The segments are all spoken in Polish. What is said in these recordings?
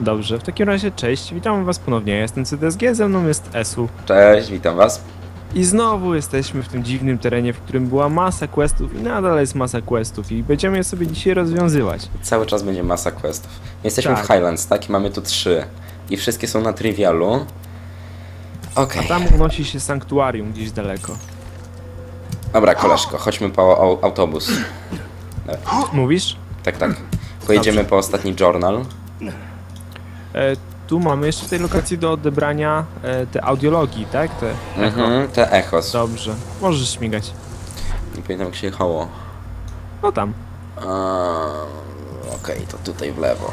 Dobrze, w takim razie cześć, witam was ponownie, ja jestem CDSG, ze mną jest Esu. Cześć, witam was. I znowu jesteśmy w tym dziwnym terenie, w którym była masa questów i nadal jest masa questów i będziemy je sobie dzisiaj rozwiązywać. Cały czas będzie masa questów. Jesteśmy Tak. w Highlands, tak? I mamy tu trzy. I wszystkie są na trivialu. Okej. Tam unosi się sanktuarium gdzieś daleko. Dobra, koleżko, chodźmy po au- autobus. Mówisz? Tak, tak. Pojedziemy po ostatni journal. E, tu mamy jeszcze w tej lokacji do odebrania e, te audiologii, tak? Te echo. Mhm, te echos. Dobrze, możesz śmigać. Nie pamiętam jak się jechało. No tam. Okej, to tutaj w lewo.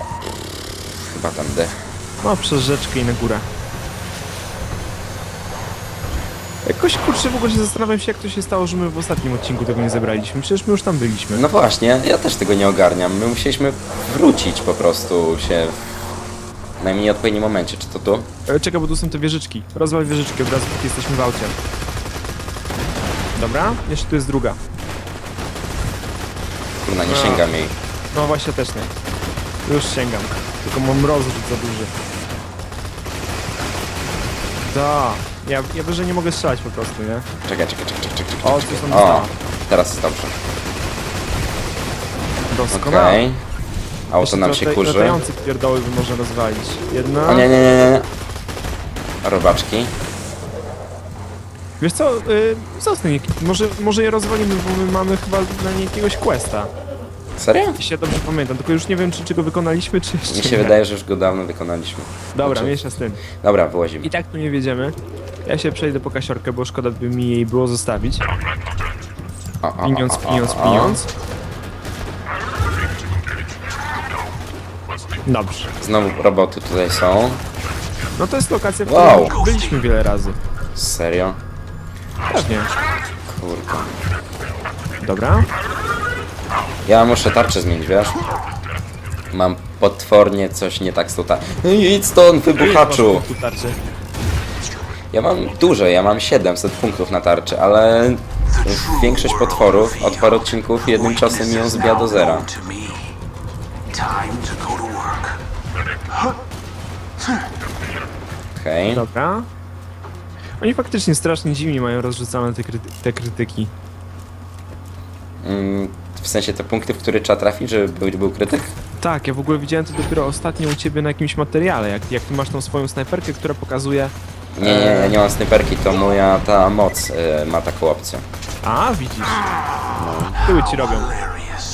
Chyba tędy. No, przez rzeczkę i na górę. Jakoś kurczę, w ogóle się zastanawiam się, jak to się stało, że my w ostatnim odcinku tego nie zebraliśmy. Przecież my już tam byliśmy. No właśnie, ja też tego nie ogarniam. My musieliśmy wrócić po prostu się najmniej odpowiednim momencie. Czy to tu? E, czekaj, bo tu są te wieżyczki. Rozwal wieżyczki od razu, póki jesteśmy w aucie. Dobra, jeszcze tu jest druga. Kurna, nie A. sięgam jej. No właśnie też nie. Już sięgam. Tylko mam rozrzut za duży. Da. Ja, ja wyżej nie mogę strzelać po prostu, nie? Czekaj, czekaj, czekaj, czekaj, czekaj. O, czekaj. tu są O, dwa. teraz jest dobrze. Doskonale. Okej. Auto nam się kurzy. Latający pierdoły by można rozwalić. Jedna. O nie, nie, nie, nie. Robaczki. Wiesz co, yy, zostań, może, może je rozwalimy, bo my mamy chyba na nie jakiegoś questa. Serio? Jeśli ja dobrze pamiętam, tylko już nie wiem, czy, czy go wykonaliśmy, czy jeszcze Mi się nie. wydaje, że już go dawno wykonaliśmy. Dobra, Znaczy- mniejsza z tym. Dobra, wyłazimy. I tak tu nie wiedziemy. Ja się przejdę po kasiorkę, bo szkoda by mi jej było zostawić. Pieniądz, pieniądz, pieniądz. Dobrze. Znowu roboty tutaj są. No to jest lokacja, w Wow. której byliśmy wiele razy. Serio? Pewnie. Kurka. Dobra. Ja muszę tarczę zmienić, wiesz? Mam potwornie coś nie tak z tą tar- Idź stąd, wybuchaczu! Tu tarczy. Ja mam dużo, ja mam 700 punktów na tarczy, ale większość potworów od paru odcinków jednym ciosem ją zbija do zera. Time to Okej. Dobra. Oni faktycznie strasznie dziwnie mają rozrzucane te, kryty te krytyki. Mm, W sensie te punkty, w które trzeba trafić, żeby był, był krytyk? Tak, ja w ogóle widziałem to dopiero ostatnio u ciebie na jakimś materiale, jak, jak ty masz tą swoją snajperkę, która pokazuje... Nie, nie, ja nie mam snajperki, to moja ta moc y, ma taką opcję. A, widzisz. Tyły ci robią.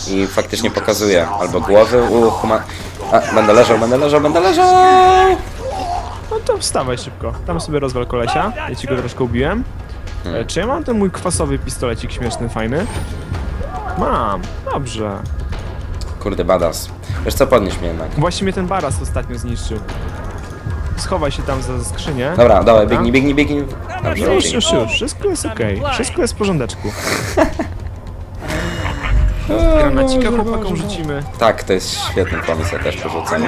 I faktycznie pokazuje albo głowy u huma... A, będę leżał, będę leżał, będę leżał! No to wstawaj szybko. Tam sobie rozwal kolesia. Ja ci go troszkę ubiłem. E, czy ja mam ten mój kwasowy pistolecik śmieszny, fajny? Mam. Dobrze. Kurde, badas. Wiesz co, podnieś mnie jednak. Właśnie mnie ten baras ostatnio zniszczył. Schowaj się tam za skrzynię. Dobra, dawaj, biegnij, biegnij, biegnij. Dobrze, Już, już, już. Wszystko jest okej. Wszystko jest w porządeczku. Granacika chłopakom rzucimy. Tak, to jest świetny pomysł, ja też porzucam.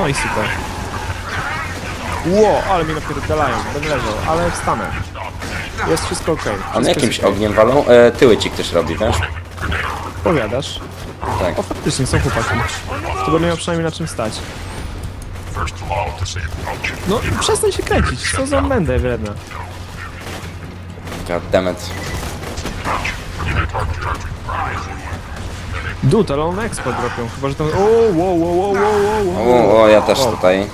No i super. Ło, ale mnie napierdalają. Będę leżał, ale wstanę. Jest wszystko okej. On Wszystko jakimś ogniem walą? E, tyły ci ktoś robi, wiesz? Powiadasz? Tak. O, faktycznie, są chłopaki. To będę miał przynajmniej na czym stać. No, przestań się kręcić. Co za będę wredna. Goddammit. Dud, ale on expo dropią. Chyba, że tam... O, wow, wow, wow, wow, wow, wow. O, o, ja też O, tutaj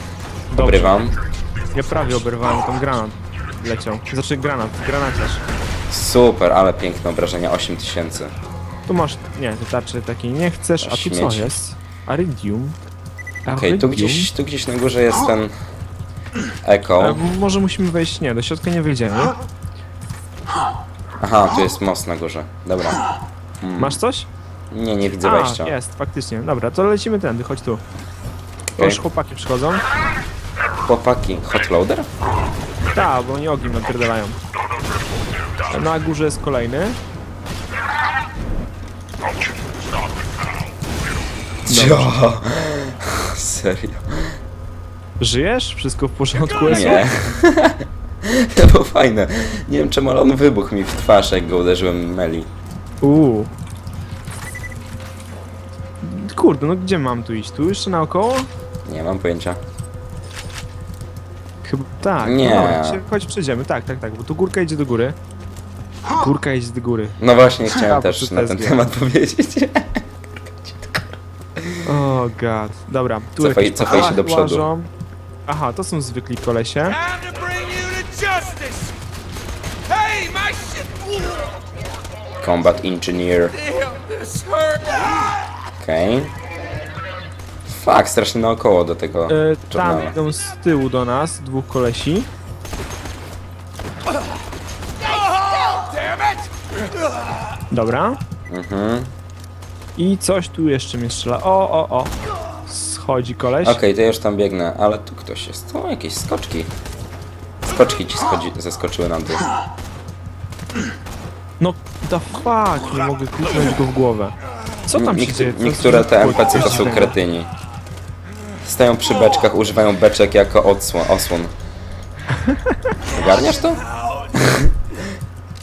dobrze. obrywam. Ja prawie oberwałem, tam granat leciał. Znaczy granat, granaciarz. Super, ale piękne obrażenia, 8000. Tu masz... Nie, te tarczy takiej nie chcesz, a tu co jest? Aridium. Okej, tu Aridium? gdzieś, tu gdzieś na górze jest ten Echo. E, może musimy wejść... Nie, do środka nie wyjdziemy. Aha, tu jest most na górze. Dobra. Masz coś? Nie, nie widzę A, wejścia. jest, faktycznie. Dobra, to lecimy tędy, chodź tu. Okej. Już chłopaki przychodzą. Chłopaki, hotloader? Tak, bo oni ogniem napierdalają. Na górze jest kolejny. Ja. Serio? Żyjesz? Wszystko w porządku? Esu? Nie. To było fajne. Nie wiem czemu, ale on wybuchł mi w twarz, jak go uderzyłem meli. Uuu. Kurde, no gdzie mam tu iść? Tu jeszcze naokoło? Nie mam pojęcia. Chyba tak. Nie. No, chodź, chodź przejdziemy. Tak, tak, tak, bo tu górka idzie do góry. Górka idzie do góry. No właśnie, chciałem też na ten temat powiedzieć. O oh god. Dobra, tu Cofaj- jakieś cofaj się do przodu. łażą. Aha, to są zwykli kolesie. Combat Engineer. Damn, Okej. Fuck, strasznie naokoło do tego E, tam idą z tyłu do nas dwóch kolesi. Dobra. Mhm. I coś tu jeszcze mnie strzela. O, o, o. Schodzi koleś. Okej, to ja już tam biegnę, ale tu ktoś jest. Tu jakieś skoczki. Skoczki ci schodzi, zeskoczyły nam tu. No, the fuck, nie mogę kliknąć go w głowę. Co tam się dzieje? Niektóre te NPC to są kretyni. Stają przy beczkach, używają beczek jako odsłon. osłon. Ogarniasz to?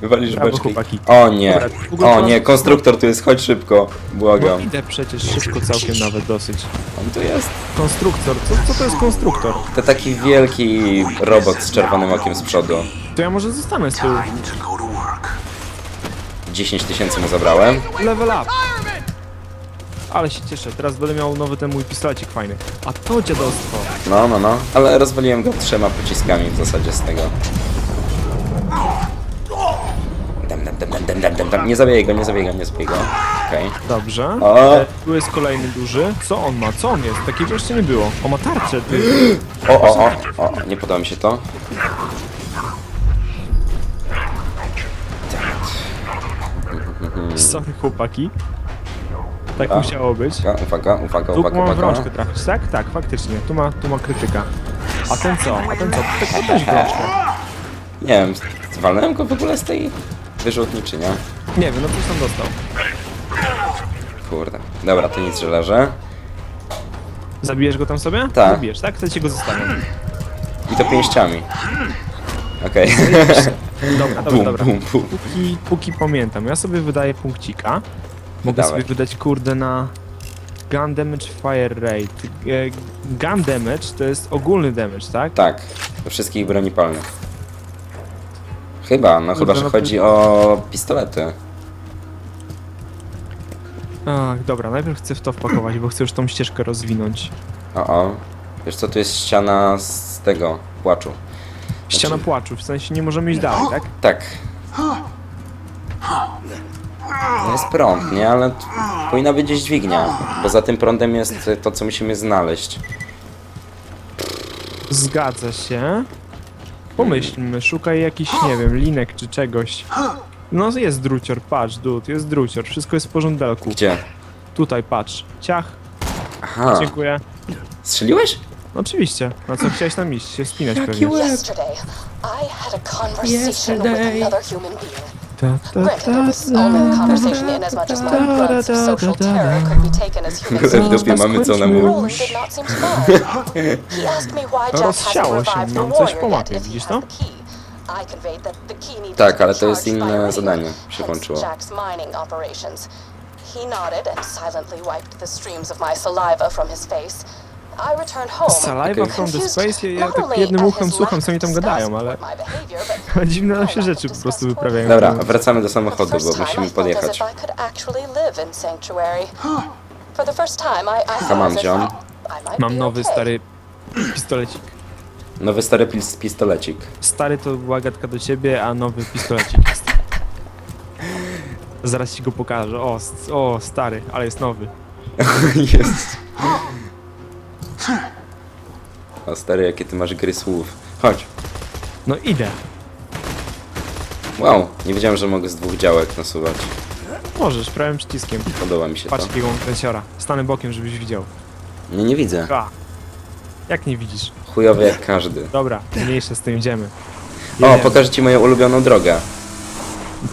Wywalisz beczki. O nie, o nie, konstruktor tu jest, chodź szybko. No Błagam. idę przecież szybko całkiem nawet dosyć. On tu jest. Konstruktor, co, co to jest konstruktor? To taki wielki robot z czerwonym okiem z przodu. To ja może zostanę z tyłu. Time to go to work. 10 tysięcy mu zabrałem. Level up! Ale się cieszę, teraz będę miał nowy ten mój pistolecik fajny. A to dziadostwo. No, no, no. Ale rozwaliłem go trzema pociskami w zasadzie z tego. Dam, dam, dam, dam, dam, dam, dam, dam. Nie zabijaj go, nie zabijaj go, nie zabijaj go. Okej. Dobrze. O. E, tu jest kolejny duży. Co on ma? Co on jest? Takiego jeszcze nie było. O, ma tarczę, ty. O, o, o, o, nie podoba mi się to. Sorry, chłopaki. Tak A. musiało być. Uwaga, uwaga, uwaga, Tu uwaga, mam uwaga. trafić, tak? Tak, faktycznie. Tu ma, tu ma krytyka. A ten co? A ten co? Tak, to też w rączkę. Nie wiem, zwalnąłem go w ogóle z tej wyrzutniczy, nie? Nie wiem, no coś tam dostał. Kurde. Dobra, to nic, że leżę. Zabijesz go tam sobie? Tak. Zabijesz, tak? Chcecie go zostawić. I to pięściami. Okej. Dobra, dobra, Bum, dobra. bum, bum. Póki, póki pamiętam, ja sobie wydaję punkcika. Mogę Dawaj. sobie wydać, kurde, na Gun Damage Fire Rate. E, Gun Damage to jest ogólny damage, tak? Tak, do wszystkich broni palnych. Chyba, no chyba, że no chodzi o pistolety. Ach, dobra, najpierw chcę w to wpakować, bo chcę już tą ścieżkę rozwinąć. O, o. Wiesz co, tu jest ściana z tego, płaczu. Ściana Znaczy- płaczu, w sensie nie możemy iść dalej, tak? Tak. No Jest prąd, nie? Ale powinna być gdzieś dźwignia. Poza tym prądem jest to, co musimy znaleźć. Zgadza się. Pomyślmy, szukaj jakichś, nie wiem, linek czy czegoś. No jest drucior, patrz, dud, jest drucior, wszystko jest w porządku. Gdzie? Tutaj, patrz, ciach, Aha. dziękuję. Strzeliłeś? No oczywiście, na co chciałeś tam iść, się spinać pewnie. Yesterday, I had a conversation with another human being. Speech. mamy co na Roland mówić. did not seem surprised. He asked me why Jack Rozsiało się nam coś po mapie, widzisz to? the key. I conveyed that the key needed Tak, to ale be to jest inne zadanie się włączyło. Jack's mining operations. He nodded and silently wiped the streams of my saliva from his face. I returned home. Saliva from the space? Ja, tak jednym uchem słucham, co lack tam gadają, ale dziwne nam się I rzeczy po prostu wyprawiają. Dobra, wracamy do samochodu, bo musimy podjechać. Come might Mam nowy, stary pistolecik. Nowy stary pis- pistolecik. Stary to była gadka do ciebie, a nowy pistolecik jest. Zaraz ci go pokażę. O, o, stary, ale jest nowy. Jest. O stary, jakie ty masz gry słów. Chodź. No idę. Wow, nie wiedziałem, że mogę z dwóch działek nasuwać. Możesz, prawym przyciskiem. Podoba mi się to. Patrz jakiego kręciora. Stanę bokiem, żebyś widział. Nie, nie widzę. A. Jak nie widzisz? Chujowy jak każdy. Dobra, mniejsze z tym idziemy. O, Jedziemy. pokażę ci moją ulubioną drogę.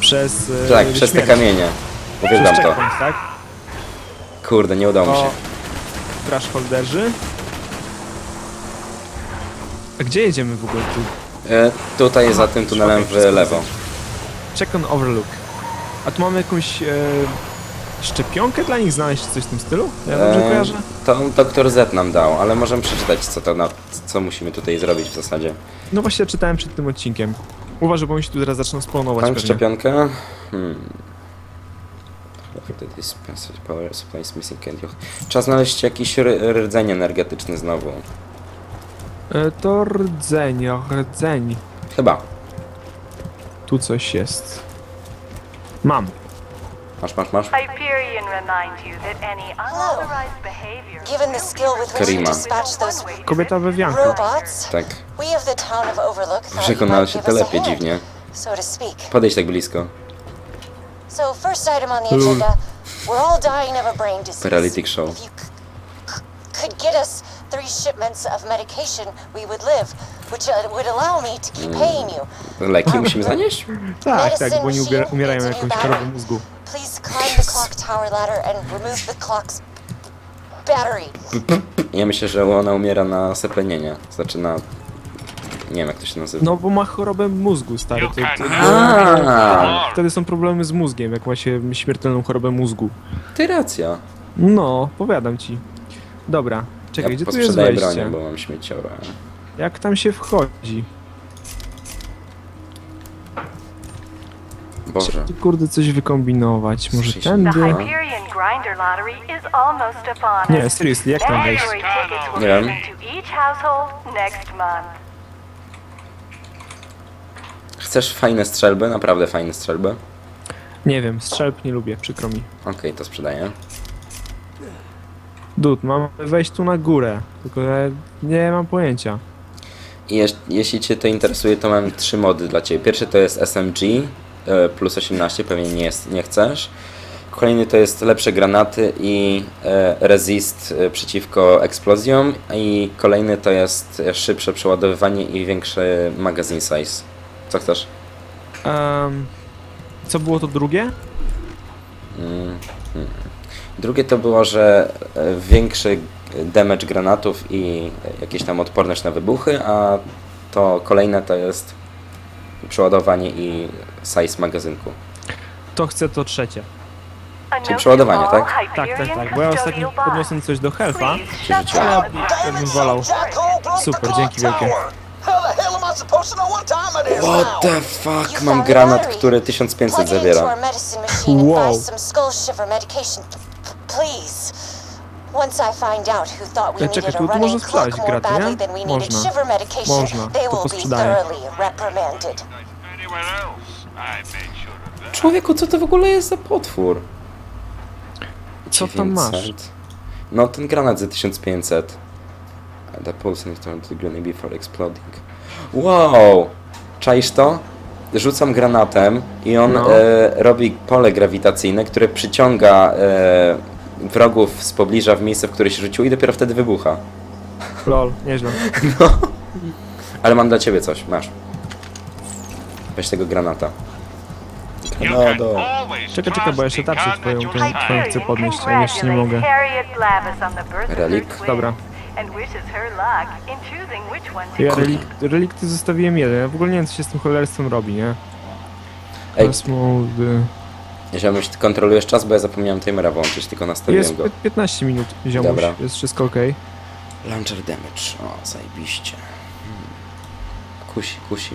Przez. e, Tak, przez te kamienie. Uwielbiam to. tak? Kurde, nie udało mi się. O. A gdzie jedziemy w ogóle tu? E, tutaj za tym tunelem w lewo. Check on overlook. A tu mamy jakąś. E, Szczepionkę dla nich znaleźć, coś w tym stylu? Ja dobrze E, kojarzę? To doktor Z nam dał, ale możemy przeczytać, co to na, co musimy tutaj zrobić w zasadzie. No właśnie czytałem przed tym odcinkiem. Uważaj, bo oni się tu zaraz zaczną spawnować Mam pewnie. szczepionkę. Hmm. Trzeba znaleźć jakiś rdzeń energetyczny znowu. E, to rdzeń, rdzeń. Chyba. Tu coś jest. Mam. Masz, masz, masz. Hyperion reminds you that any unauthorized behavior Given the skill with which you Karima. dispatch those Kobieta we wianku. robots, Tak. we of the town of Overlook thought you Przekonała się telepie dziwnie. so to speak. Podejdź tak blisko. So first item on the Lul. agenda, we're all dying of a brain disease. Paralytic show. Three shipments of medication, we would live, which uh, would allow me to keep paying you. Leki musimy zanieść? Tak, tak, bo oni ubiera, umierają jakąś chorobą mózgu. Please climb the clock tower ladder and remove the clock's battery. Ja myślę, że ona umiera na seplenienie. Znaczy na... Nie wiem jak to się nazywa. No bo ma chorobę mózgu, stary. To, to, A, wtedy są problemy z mózgiem, jak ma się śmiertelną chorobę mózgu. ty racja. No, powiadam ci. Dobra, czekaj, ja gdzie tu jest wejście? bronię, bo mam śmieciora. Jak tam się wchodzi? Boże. Trzeba kurde coś wykombinować. Może Słyszę. tędy? Nie, us. seriously, jak tam wejść? Nie wiem. Chcesz fajne strzelby? Naprawdę fajne strzelby? Nie wiem, strzelb nie lubię, przykro mi. Okej, to sprzedaję. Dud, mam wejść tu na górę, tylko ja nie mam pojęcia. I jeż, jeśli Cię to interesuje, to mam trzy mody dla Ciebie. Pierwszy to jest SMG e, plus 18, pewnie nie, jest, nie chcesz. Kolejny to jest lepsze granaty i e, resist e, przeciwko eksplozjom. I kolejny to jest e, szybsze przeładowywanie i większy magazine size. Co chcesz? Em, co było to drugie? Drugie to było, że e, większy damage granatów i jakieś tam odporność na wybuchy, a to kolejne to jest przeładowanie i size magazynku. To chcę to trzecie. Note to przeładowanie, tak? Tak, tak, tak, bo ja ostatnio podniosłem coś do bots. Ja bym wolał. Super, dzięki wielkie. What is the fuck? Mam granat, który 1500 Plug it into zawiera. our medicine machine and Wow. buy some skull shiver medication. P- p- please. Once I find out who thought we czekaj, needed a running można sprzedać clock more badly than we needed shiver medication, they will be thoroughly reprimanded. Człowieku, co to w ogóle jest za potwór? Co tam masz? 900. No, ten granat za 1500. The pulse and turn to grenade before exploding. Wow! Czaisz to? Rzucam granatem i on No. e, robi pole grawitacyjne, które przyciąga e, wrogów z pobliża w miejsce, w które się rzuciło i dopiero wtedy wybucha. Lol, nieźle. Ale mam dla ciebie coś, masz. Weź tego granata. Granado. Czekaj, czekaj, bo jeszcze tarczę twoją, twoją chcę podnieść, a jeszcze nie mogę. Relik? Dobra. Ja relik relikty zostawiłem jeden, ja w ogóle nie wiem co się z tym cholerstwem robi, nie? Ej, Kosmody. ziomuś, ty kontrolujesz czas, bo ja zapomniałem timera włączyć, tylko nastawiłem Jest go. pi- 15 minut, ziomuś, Dobra. jest wszystko ok. Launcher damage. O, zajebiście. Hmm. Kusi, kusi.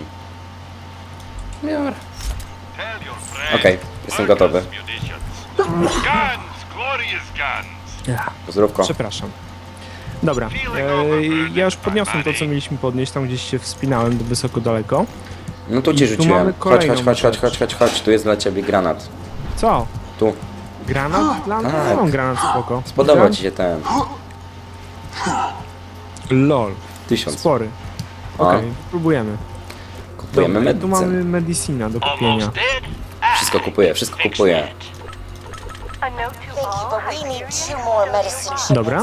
Friends. Okej, jestem gotowy. Guns, glorious guns. Pozdrówko. Przepraszam. Dobra, e, ja już podniosłem to, co mieliśmy podnieść, tam gdzieś się wspinałem wysoko daleko. No tu ci I tu rzuciłem. Chodź, chodź, chodź, chodź, chodź, chodź, chodź. Tu jest dla ciebie granat. Co? Tu. Granat? Dla mnie tak. mam granat, spoko. Spodoba Gram? ci się ten. LOL, Tysiąc. spory. Okej, próbujemy. Kupujemy Dobra, i tu mamy medycynę. medicina do kupienia. Wszystko kupuję, wszystko kupuję. Dobra.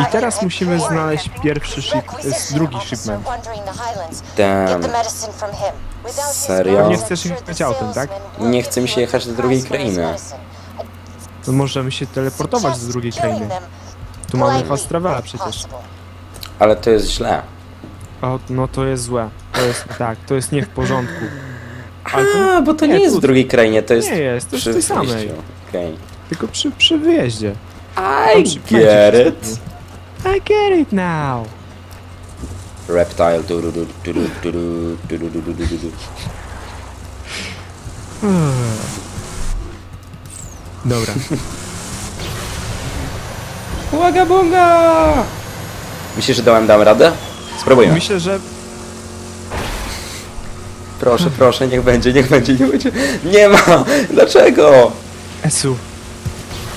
I teraz musimy znaleźć pierwszy ship, Requisition drugi shipment. Damn. Serio? Nie chcesz jechać autem, tak? Nie chce mi you się jechać do drugiej krainy. To możemy się teleportować do drugiej krainy. Tu mamy fast travela przecież. Ale to jest źle. O, no to jest złe. To jest, tak, to jest nie w porządku. Ale to A, bo to nie, nie, jest w drugiej krainie, to jest nie jest, to jest przy tej samej. okej. Tylko przy, przy wyjeździe. I get it. I get it now. Reptile. Du, du, du, du, du, du, du, du, du, du, du, du, du. Dobra. Uwaga, bunga! Myślisz, że dałem, dam radę? Spróbujmy. Myślę, że Proszę, proszę, niech będzie, niech będzie, niech będzie. Nie ma! Dlaczego? Esu.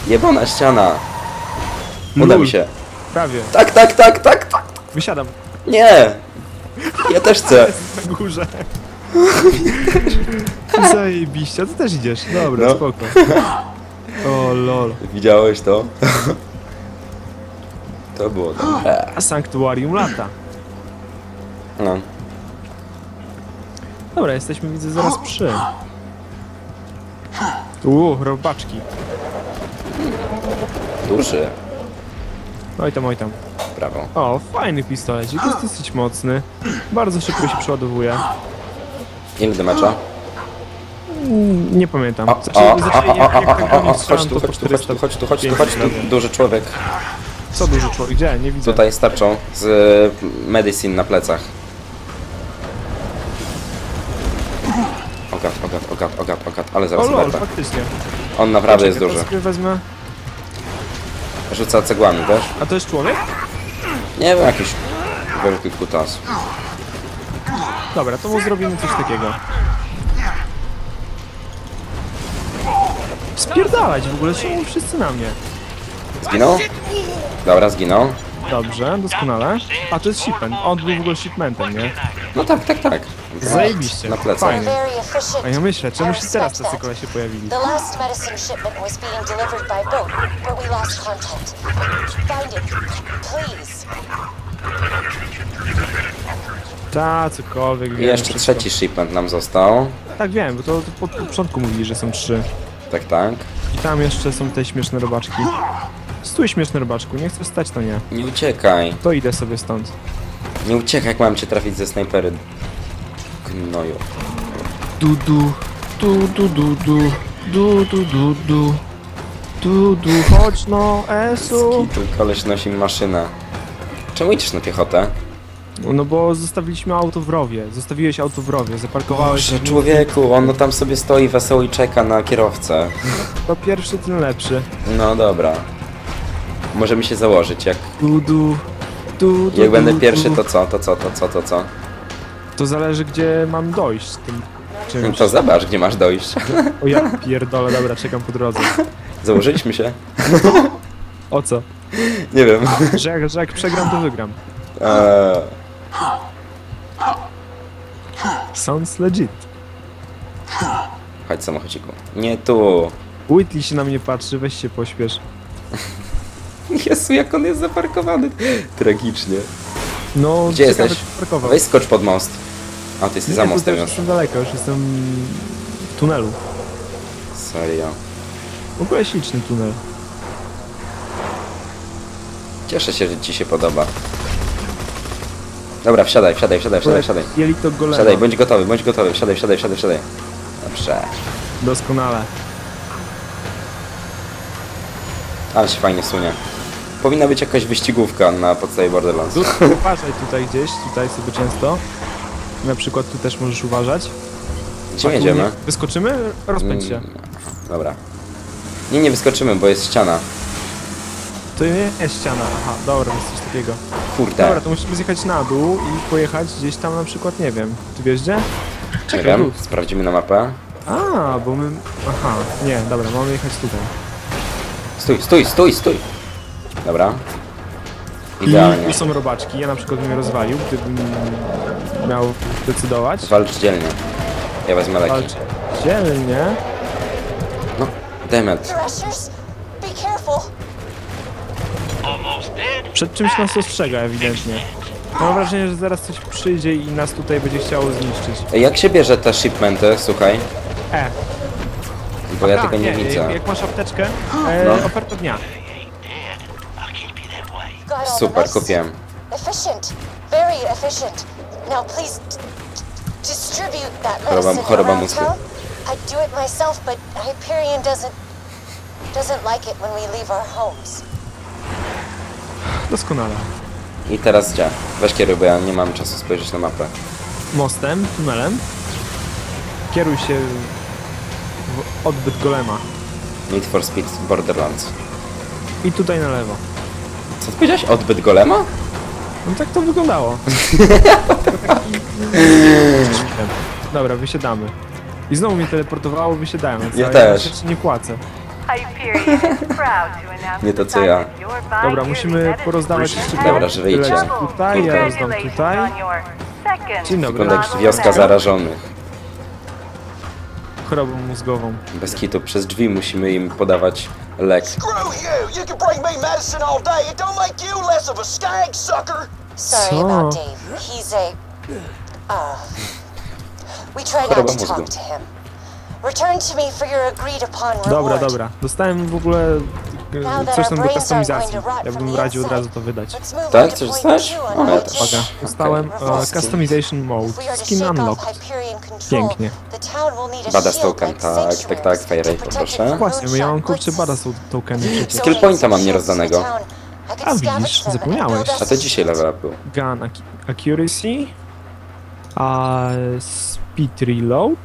Jebana ściana. Uda mi się. Prawie. Tak, tak, tak, tak, tak. Wysiadam. Nie! Ja też chcę. Na górze. Zajebiście, a ty też idziesz. Dobra, No. spoko. O lol. Widziałeś to? To było dobre. A Sanctuarium lata. No. Dobra, jesteśmy widzę zaraz przy. Uuu, robaczki. Duży. Oj tam, oj tam. Brawo. O, fajny pistolecik, jest dosyć mocny. Bardzo szybko się przeładowuje. Ile demecza? Mm, Nie pamiętam. O, Znaczy, o, o, o, jak, o, jak o, o, do o, nich chodź strzelam, tu, to chodź tu, chodź tu, 400 chodź tu, chodź tu, 500 chodź tu, duży człowiek. Co duży człowiek? Gdzie? Nie widzę. Tutaj starczą z y, medicine na plecach. Ogat, ogat, ogat, ogat, ogat, ale O zaraz lol, faktycznie. On naprawdę jest duży. wezmę. Rzuca cegłami, wiesz? A to jest człowiek? Nie wiem, jakiś wielki kutas. Dobra, to mu zrobimy coś takiego. Spierdalać w ogóle, czemu wszyscy na mnie? Zginął? Dobra, zginął. Dobrze, doskonale. A to jest shipment. On był w ogóle shipmentem, nie? No tak, tak, tak. Zajebiście. Na plecach. Fajnie. A ja myślę, czemu się teraz tacy koleś się pojawili? Ta, cokolwiek. I wiem, jeszcze wszystko. trzeci shipment nam został. Tak wiem, bo to, to po, po początku mówili, że są trzy. Tak, tak. I tam jeszcze są te śmieszne robaczki. Stój śmieszny robaczku, nie chcesz stać to nie. Nie uciekaj. To idę sobie stąd. Nie uciekaj, jak mam cię trafić ze snajpery. Gnoju. Du du, du du du du, du du du du. Du du, chodź no, Esu. Skitul koleś nosi maszynę. Czemu idziesz na piechotę? No bo zostawiliśmy auto w rowie. Zostawiłeś auto w rowie, zaparkowałeś. Boże, człowieku, on no tam sobie stoi wesoło i czeka na kierowcę. To pierwszy, ten lepszy. No dobra. Możemy się założyć, jak, Du du, du du. jak będę pierwszy, to co, to co, to co, to co? To zależy, gdzie mam dojść tym czymś. To zobacz, gdzie masz dojść. O ja pierdolę, dobra, czekam po drodze. Założyliśmy się? O co? Nie wiem. Że jak, że jak przegram, to wygram. Eee, Sounds legit. chodź samochodziku. Nie tu. Whitley się na mnie patrzy, weź się pośpiesz. Jezu, jak on jest zaparkowany. Tragicznie. No, Gdzie ciekawe, jesteś? czy parkował. Weź skocz pod most. A, ty jesteś za Nie, mostem tutaj już. jestem daleko, już jestem w tunelu. Serio. W ogóle śliczny tunel. Cieszę się, że ci się podoba. Dobra, wsiadaj, wsiadaj, wsiadaj, wsiadaj, wsiadaj. Jelito golema. Wsiadaj, bądź gotowy, bądź gotowy, wsiadaj, wsiadaj, wsiadaj, wsiadaj. Dobrze. Doskonale. Ale się fajnie sunie. Powinna być jakaś wyścigówka na podstawie Borderlands. Tu, uważaj tutaj gdzieś, tutaj sobie często. Na przykład tu też możesz uważać. Gdzie jedziemy? nie- Wyskoczymy? Rozpędź się. Mm, Dobra. Nie, nie wyskoczymy, bo jest ściana. To nie jest ściana. Aha, dobra, jest coś takiego. Kurde. Dobra, to musimy zjechać na dół i pojechać gdzieś tam na przykład, nie wiem. Ty wiesz gdzie? Wiem, tu. sprawdzimy na mapę. A, bo my... Aha, nie, dobra, mamy jechać tutaj. Stój, stój, stój, stój. Dobra. I Idealnie. tu są robaczki, ja na przykład bym je rozwalił, gdybym miał decydować. Walcz dzielnie. Ja wezmę leki. Walcz dzielnie. No, demet. Przed czymś nas ostrzega ewidentnie. Mam wrażenie, że zaraz coś przyjdzie i nas tutaj będzie chciało zniszczyć. Ej, Jak się bierze te shipmenty, słuchaj? E, Bo ja a, tego nie, Jak, widzę. jak masz apteczkę, e, No. oferta dnia. Got all the Super, medicine. kupiłem. Efficient, very efficient. Now please d- d- distribute that Choroba- choroba mózgu. I do it myself, but Hyperion doesn't doesn't like it when we leave our homes. Doskonale. I teraz gdzie? Weź kieruj, bo ja nie mam czasu spojrzeć na mapę. Mostem, tunelem. Kieruj się w odbyt golema. Need for Speed Borderlands. I tutaj na lewo. Co ty powiedziałeś? Odbyt golema? No tak to wyglądało. Dobra, wysiadamy. I znowu mnie teleportowało, wysiadałem. więc Ja też. nie płacę. Nie to co ja. Dobra, musimy porozdawać jeszcze Dobra, że wyjdźcie. Tyle Tutaj, ja rozdam tutaj. Dzień dobry. Wygląda jak wioska zarażonych. Chorobą mózgową. Bez kitu, przez drzwi musimy im podawać lek. Screw you! You can bring me medicine all day. It don't make you less of a skag sucker. Sorry So- about Dave. He's a. Uh. We try not to talk to him. Return to me for your agreed upon reward. Dobra, dobra. Dostałem w ogóle Now that coś our tam do kustomizacji. Ja bym radził od razu to wydać. Tak? Coś dostałeś? O, ja też. Uwaga, dostałem Okej. e, customization mode. Skin unlocked. Pięknie. the town will need a Badass shield token, tak, tak, tak, Fire to Rate protect poproszę. it from Właśnie, bo ja mam kurczę badass tokeny przecież. Skill pointa mam nierozdanego. A, widzisz, zapomniałeś. A to dzisiaj level up był. Gun ac accuracy. A speed reload.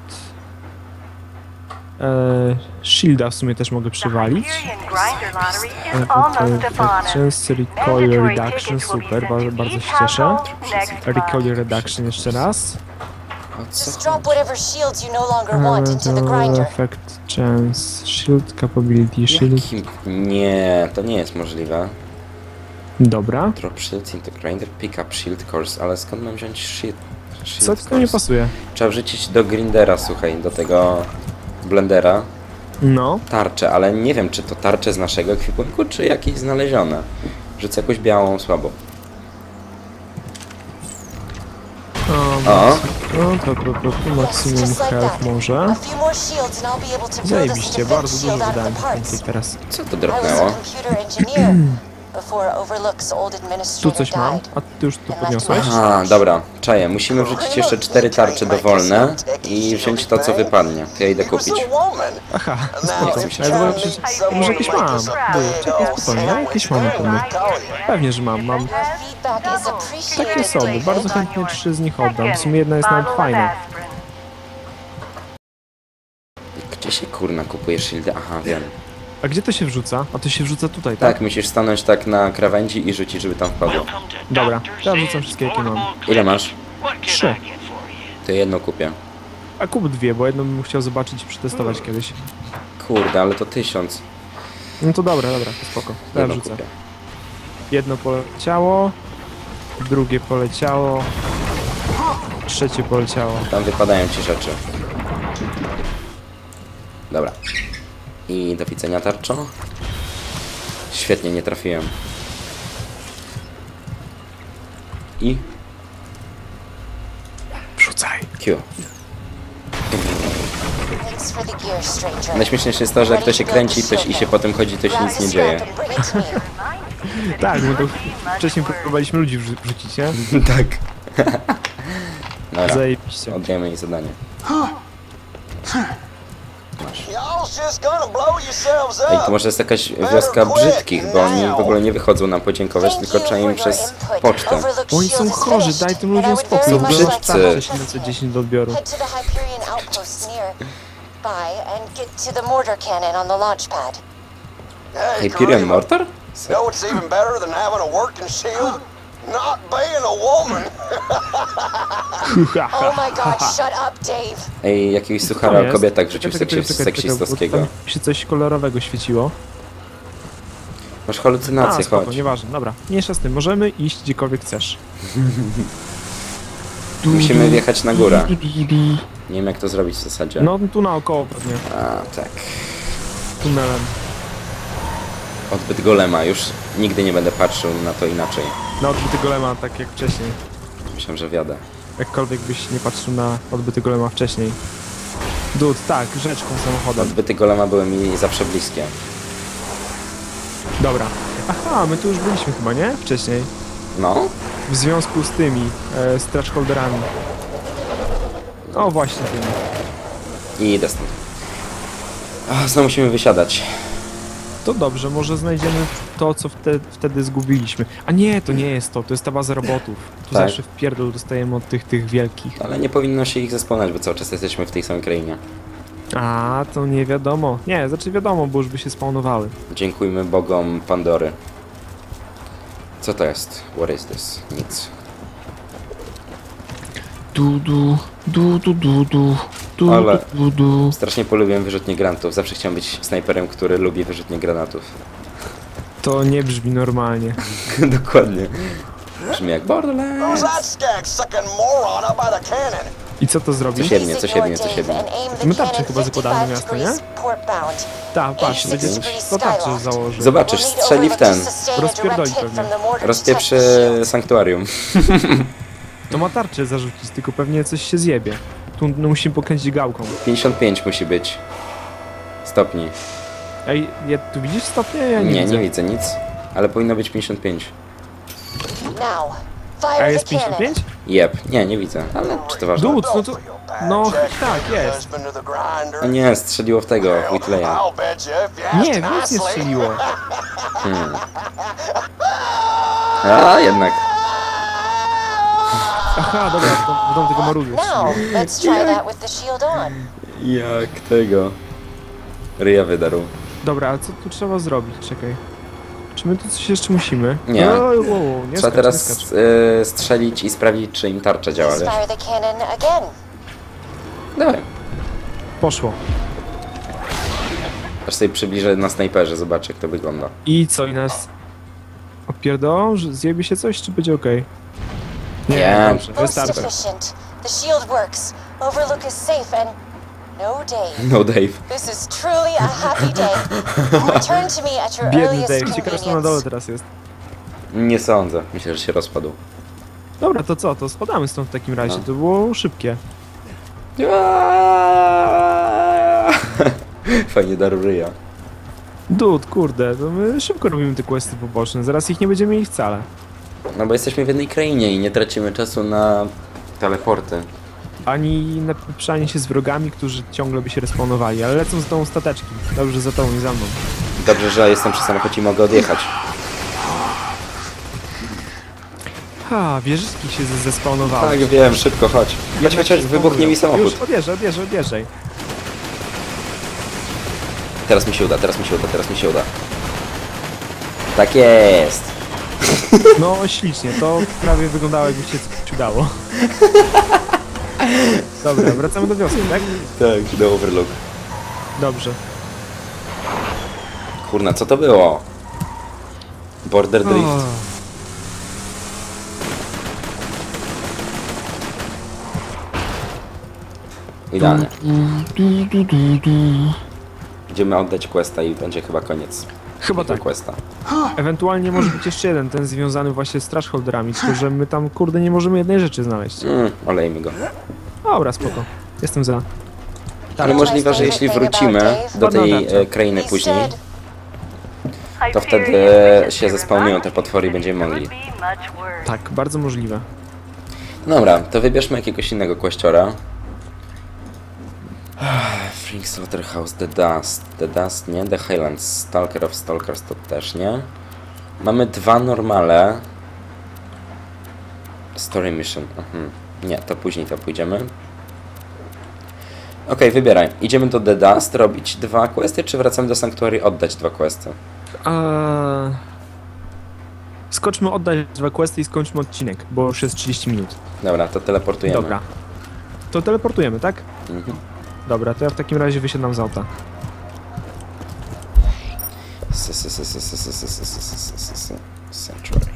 E, shielda w sumie też mogę przywalić. E, us. Efficiency, recoil reduction, super, bardzo, bardzo się cieszę. Recoil reduction jeszcze raz. You no E, effect chance, shield capability, shield. Nie, to nie jest możliwe. Dobra. Drop shield into grinder, pick up shield course, ale skąd mam wziąć shield? shield Co to nie pasuje? Trzeba wrzucić do grindera, słuchaj, do tego blendera No. tarczę, ale nie wiem, czy to tarcze z naszego ekwipunku, czy jakieś znalezione. Rzucę jakąś białą, słabą. O, O, no to, to, to, to maksimum health that. może. Zajebiście, bardzo dużo wydałem teraz. co to I Tu coś mam, a ty już to podniosłeś? Aha, dobra, czaję. Musimy wrzucić jeszcze cztery tarcze dowolne i wziąć to, co wypadnie. To ja idę kupić. Aha, spoko. przecież... meet Może jakieś mam. czekaj spokojnie, ja jakieś mam na pewno. Pewnie, że mam, mam takie sobie, bardzo chętnie trzy z nich oddam. W sumie jedna jest nawet fajna. Gdzie się kurna kupuje shieldy? Aha, wiem. A gdzie to się wrzuca? A to się wrzuca tutaj, tak? Tak, musisz stanąć tak na krawędzi i rzucić, żeby tam wpadło. Dobra, ja wrzucam wszystkie jakie mam. Ile masz? Trzy. To jedno kupię. A kup dwie, bo jedną bym chciał zobaczyć i przetestować kiedyś. Kurde, ale to tysiąc. No to dobra, dobra, to spoko. Ja Jedno wrzucę. kupię. Jedno poleciało, drugie poleciało, trzecie poleciało. Tam wypadają ci rzeczy. Dobra. I do widzenia tarczo. Świetnie, nie trafiłem. I Wrzucaj. Q. Najśmieszniejsze jest to, że jak to się kręci ktoś i się potem chodzi, to się nic nie dzieje. and bring it to. Tak, to wcześniej próbowaliśmy ludzi wrzu- wrzucić, nie? tak. Dobra, Zajebiście. oddajemy jej zadanie. Ej, to może jest jakaś wioska brzydkich, bo oni w ogóle nie wychodzą nam podziękować, tylko for im przez pocztę. Overlook's Oni są chorzy, daj tym ludziom spokój. brzydcy. 6710 do odbioru. Hyperion mortar cannon a? Not being a woman. Oh my god, shut up, Dave. Ej, jakiegoś To suchara o kobietach rzucił bo seksistowskiego. tam się coś kolorowego świeciło. Masz A, halucynacje, spoko, chodź. nieważne, dobra. Mniejsza z tym, możemy iść gdziekolwiek chcesz. Musimy wjechać na górę. Nie wiem jak to zrobić w zasadzie. No tu naokoło pewnie, A, tak. tunelem. Odbyt golema, już nigdy nie będę patrzył na to inaczej. Na odbyty golema, tak jak wcześniej. Myślałem, że wiadę. Jakkolwiek byś nie patrzył na odbyty golema wcześniej. Dud, tak, rzeczką samochodem. Odbyty golema były mi zawsze bliskie. Dobra. Aha, my tu już byliśmy chyba, nie? Wcześniej. No, W związku z tymi e. O, właśnie tymi. i idę stąd. Znowu musimy wysiadać. To dobrze, może znajdziemy to, co wtedy, wtedy zgubiliśmy. A nie, to nie jest to, to jest ta baza robotów. Tu Tak. zawsze w pierdol dostajemy od tych, tych wielkich. Ale nie powinno się ich zespełniać, bo cały czas jesteśmy w tej samej krainie. A, to nie wiadomo. Nie, znaczy wiadomo, bo już by się spawnowały. Dziękujmy bogom Pandory. Co to jest? What is this? Nic. Du, du, du, du, du, du, du, Ale- du, du. Strasznie polubiłem wyrzutnie granatów. Zawsze chciałem być snajperem, który lubi wyrzutnie granatów. To nie brzmi normalnie. Dokładnie. Brzmi jak Borderlands. I co to zrobi? Co siedmie, co siedmie, co siedmie. My tarczę chyba zakładamy na miasto, nie? Tak, patrz, będzie to tarczę założył. Zobaczysz, strzeli w ten. Rozpierdoli pewnie. Rozpieprzy sanktuarium. To ma tarczę zarzucić, tylko pewnie coś się zjebie. Tu no, musimy pokręcić gałką. 55 musi być. Stopni. Ej, ja, tu widzisz stopnie? Ja nie, Nie, widzę. nie widzę nic. Ale powinno być 55. A jest 55? Jep, nie, nie widzę. Ale czy to ważne? Dude, no to... No, tak, jest. O nie, strzeliło w tego, w Whitleya. Nie, nic nie strzeliło. A, jednak. Aha, dobra, to będą tego marudy. Now, let's try that with the shield on. Jak tego. Ryja wydarł. Dobra, a co tu trzeba zrobić? Czekaj. Czy my tu coś jeszcze musimy? Nie. O, wow, wow, nie Trzeba skacz, nie teraz skacz. y, strzelić i sprawdzić, czy im tarcza działa, wiesz? Let's fire the cannon again. Dawaj. Poszło. Aż sobie przybliżę na snajperze, zobacz jak to wygląda. I co, i nas opierdą? że Zjebie się coś, czy będzie okej? Nie, dobrze, Most wystarczy. efficient. The shield works. Overlook is safe and... No, Dave. No Dave. This is truly a happy day. Return to me at your Biedny earliest Dave, ciekawe co na dole teraz jest. Nie sądzę. Myślę, że się rozpadł. Dobra, to co, to spadamy stąd w takim razie, No. to było szybkie. Fajnie darł ryja. Dud, kurde, to my szybko robimy te questy poboczne, zaraz ich nie będziemy mieli wcale. No bo jesteśmy w jednej krainie i nie tracimy czasu na teleporty. Ani na pieprzanie się z wrogami, którzy ciągle by się respawnowali, ale lecą z tą stateczki. Dobrze, za tobą i za mną. Dobrze, że jestem przy samochodzie i mogę odjechać. Ha, wieżyczki się ze- zespawnowały. Tak, wiem, szybko, chodź. Chodź, chodź, chodź, wybuchnie mi samochód. Już, odjeżdżaj, odjeżdżaj, odjeżdżaj. Teraz mi się uda, teraz mi się uda, teraz mi się uda. Tak jest! No, ślicznie, to prawie wyglądało jakby się coś udało. Dobra, wracamy do wioski, tak? Tak, do Overlook. Dobrze. Kurna, co to było? Border Drift. O, Idealnie. Idziemy oddać questa i będzie chyba koniec Chyba tak. questa. Ewentualnie może być jeszcze jeden, ten związany właśnie z Trashholderami, tylko że my tam, kurde, nie możemy jednej rzeczy znaleźć. Mm, olejmy go. Dobra, spoko. Jestem za. Ale możliwe, że jeśli wrócimy do tej e, krainy później, to wtedy się zespawnują te potwory i będziemy mogli. Tak, bardzo możliwe. Dobra, to wybierzmy jakiegoś innego kościora. Frink Slaughterhouse, The Dust. The Dust nie, The Highlands, Stalker of Stalkers to też nie. Mamy dwa normale. Story Mission, mhm. Nie, to później to pójdziemy. Okej, wybieraj. Idziemy do The Dust robić dwa questy, czy wracamy do Sanctuary oddać dwa questy? Eee... Skoczmy oddać dwa questy i skończmy odcinek, bo już jest 30 minut. Dobra, to teleportujemy. Dobra. To teleportujemy, tak? Mhm. Dobra, to ja w takim razie wysiadam z auta. Sanctuary.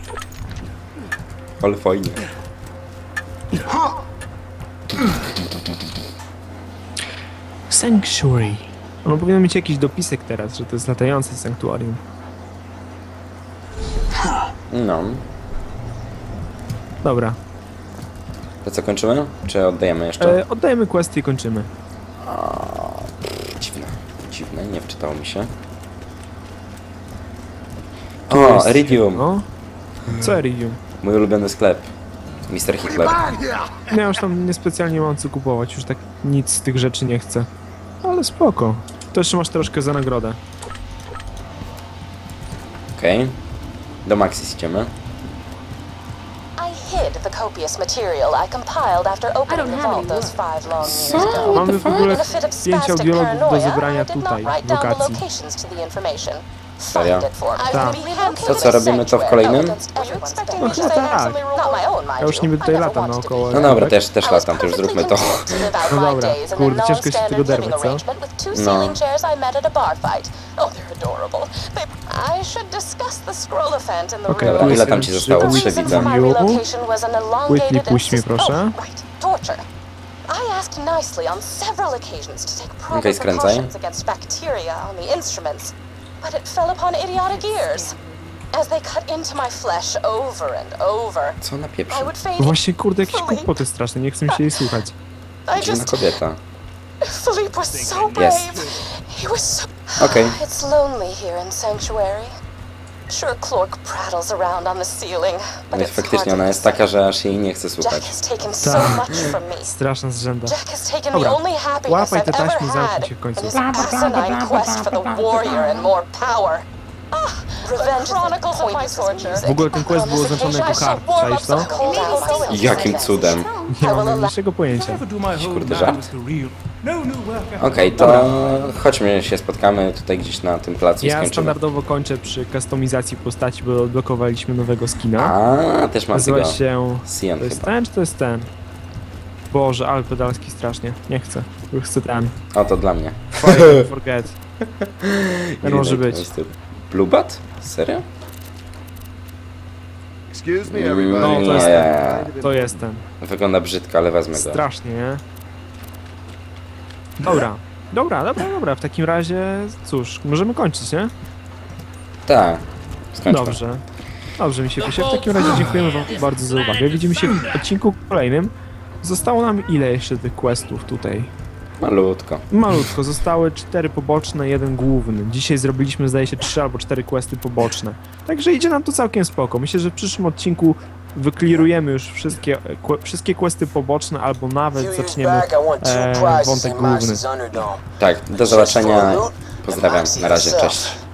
Ale fajnie. Sanctuary. Ono powinno mieć jakiś dopisek teraz, że to jest latające sanktuarium. No. Dobra. To co, kończymy? Czy oddajemy jeszcze? E, oddajemy quest i kończymy. Dziwne. Dziwne, nie wczytało mi się. O, Iridium. No. Co Iridium? Mój ulubiony sklep. Mr. Hitler. Ja już tam niespecjalnie mam co kupować, już tak nic z tych rzeczy nie chcę. Ale spoko. To jeszcze masz troszkę za nagrodę. Okej. Do Maxis idziemy. I hid the copious material I compiled after opening the vault those five long years ago. Mamy w ogóle In a fit of spastic audiologów do paranoia, zebrania I did not tutaj, write w down the lokacji. locations to the information. Serio? Tak. To co, robimy to w kolejnym? No chyba tak. Ja już niby tutaj latam naokoło. No dobra, tak? też, też latam, to już zróbmy to. No dobra, kurde, ciężko się tego derwać, co? No. Oh, I should discuss the scroll event in the Okej, tu ile tam ci zostało? Trzy widzę. Whitney, puść sus- proszę. Oh. I skręcaj. But it fell upon idiotic ears. As they cut into my flesh over and over, Co na I pieprzy? would fade No właśnie, kurde, jakieś Philippe. kłopoty straszne, nie chcę się jej słuchać. I Dziwna just... kobieta. Philippe was so brave. He was so... Okej. It's lonely here in Sanctuary. Sure, Clork prattles around on the ceiling, but i it's hard faktycznie ona jest taka, że aż jej nie chce Jack słuchać. has taken so Tak. much from me. Straszna zrzęda. Jack has taken Dobra, the only happiness łapaj te taśmy, zamknij had się w końcu. Ah. W ogóle ten quest był oznaczony jako hard, czaisz to? Jakim cudem? Nie mam najmniejszego pojęcia. Kurde, żart. Okej, to chodźmy się spotkamy tutaj gdzieś na tym placu i Ja skończymy. standardowo kończę przy kustomizacji postaci, bo odblokowaliśmy nowego skina. A, też mam Nazywa tego. się... Sian To jest chyba. ten, czy to jest ten? Boże, ale pedalski strasznie. Nie chcę. Już chcę ten. O, to dla mnie. Forget. Ten może być. Blue Bat? Serio? Excuse me, No, everybody. to jest Nie. ten. To jest ten. Wygląda brzydko, ale wezmę go. Strasznie, nie? Dobra. Dobra, dobra, dobra. W takim razie, cóż, możemy kończyć, nie? Tak. Skończmy. Dobrze. Dobrze mi się pisze. W takim razie dziękujemy wam bardzo za uwagę. Widzimy się w odcinku kolejnym. Zostało nam ile jeszcze tych questów tutaj? Malutko. Malutko, zostały cztery poboczne, jeden główny. Dzisiaj zrobiliśmy, zdaje się, trzy albo cztery questy poboczne. Także idzie nam to całkiem spoko. Myślę, że w przyszłym odcinku wyklirujemy już wszystkie, que, wszystkie questy poboczne, albo nawet zaczniemy e, wątek główny. Tak, do zobaczenia. Pozdrawiam. Na razie, cześć.